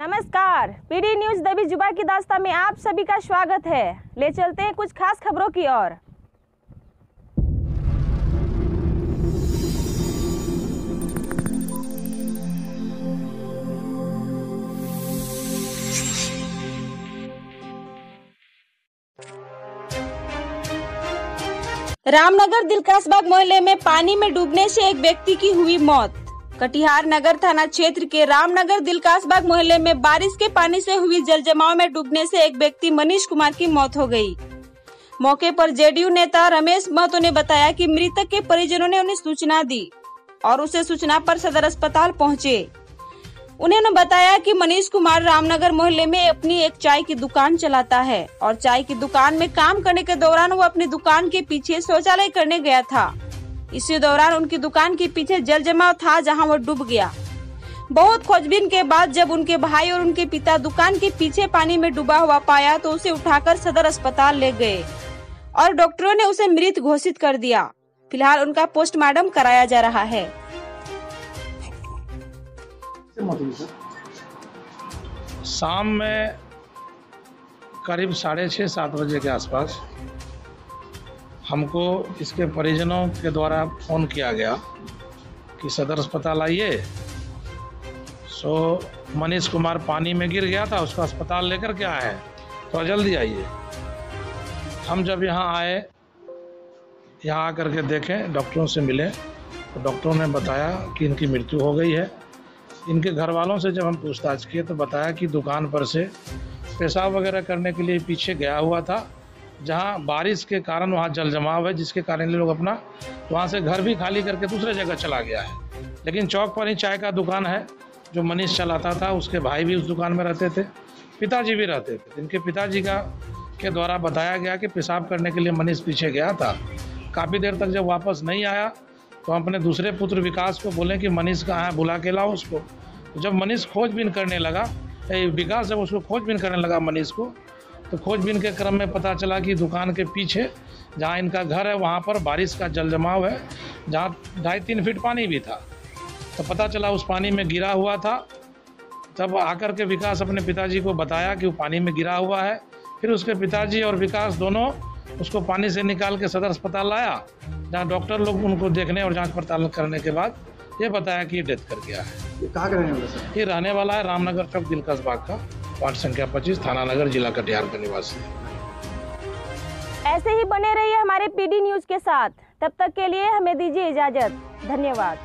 नमस्कार। PD news दबी जुबा की दास्ता में आप सभी का स्वागत है। ले चलते हैं कुछ खास खबरों की ओर। रामनगर दिलकासबाग मोहल्ले में पानी में डूबने से एक व्यक्ति की हुई मौत। कटिहार नगर थाना क्षेत्र के रामनगर दिलकासबाग मोहल्ले में बारिश के पानी से हुई जल जमाव में डूबने से एक व्यक्ति मनीष कुमार की मौत हो गई। मौके पर जेडीयू नेता रमेश महतो ने बताया कि मृतक के परिजनों ने उन्हें सूचना दी और उसे सूचना पर सदर अस्पताल पहुँचे उन्होंने बताया कि मनीष कुमार रामनगर मोहल्ले में अपनी एक चाय की दुकान चलाता है और चाय की दुकान में काम करने के दौरान वो अपनी दुकान के पीछे शौचालय करने गया था इसी दौरान उनकी दुकान के पीछे जल जमाव था जहाँ वो डूब गया। बहुत खोजबीन के बाद जब उनके भाई और उनके पिता दुकान के पीछे पानी में डूबा हुआ पाया तो उसे उठाकर सदर अस्पताल ले गए और डॉक्टरों ने उसे मृत घोषित कर दिया। फ़िलहाल उनका पोस्टमार्टम कराया जा रहा है। शाम में करीब साढ़े छः सात बजे के आसपास हमको इसके परिजनों के द्वारा फ़ोन किया गया कि सदर अस्पताल आइए। सो, मनीष कुमार पानी में गिर गया था, उसका अस्पताल लेकर के आए हैं। तो जल्दी आइए। हम जब यहाँ आए, यहाँ आकर के देखें, डॉक्टरों से मिले तो डॉक्टरों ने बताया कि इनकी मृत्यु हो गई है। इनके घर वालों से जब हम पूछताछ किए तो बताया कि दुकान पर से पेशाब वगैरह करने के लिए पीछे गया हुआ था। जहाँ बारिश के कारण वहाँ जल जमाव है, जिसके कारण लोग अपना वहाँ से घर भी खाली करके दूसरे जगह चला गया है। लेकिन चौक पर ही चाय का दुकान है, जो मनीष चलाता था, उसके भाई भी उस दुकान में रहते थे, पिताजी भी रहते थे। इनके पिताजी का, के द्वारा बताया गया कि पेशाब करने के लिए मनीष पीछे गया था। काफ़ी देर तक जब वापस नहीं आया तो हम अपने दूसरे पुत्र विकास को बोले कि मनीष कहाँ है बुला के लाओ उसको। तो जब मनीष खोजबीन करने लगा विकास जब उसको खोजबीन करने लगा मनीष को तो खोजबीन के क्रम में पता चला कि दुकान के पीछे जहाँ इनका घर है वहाँ पर बारिश का जल जमाव है जहाँ ढाई तीन फीट पानी भी था। तो पता चला उस पानी में गिरा हुआ था। तब आकर के विकास अपने पिताजी को बताया कि वो पानी में गिरा हुआ है। फिर उसके पिताजी और विकास दोनों उसको पानी से निकाल के सदर अस्पताल लाया जहाँ डॉक्टर लोग उनको देखने और जाँच पड़ताल करने के बाद ये बताया कि ये डेथ कर गया है। ये कहाँ रहने वाला सर? ये रहने वाला है रामनगर चौक दिलकश बाग का। वार्ड संख्या 25 थाना नगर, जिला कटिहार का निवासी। ऐसे ही बने रहिए हमारे पीडी न्यूज़ के साथ। तब तक के लिए हमें दीजिए इजाज़त। धन्यवाद।